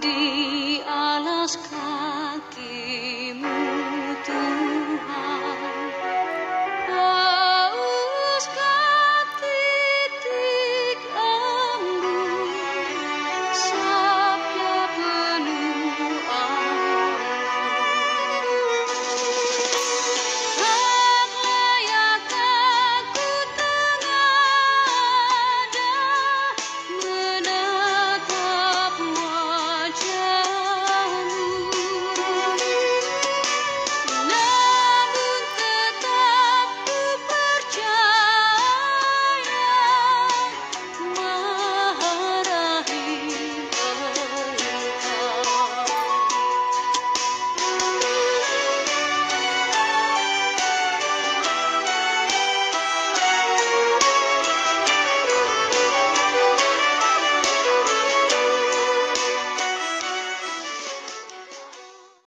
di alas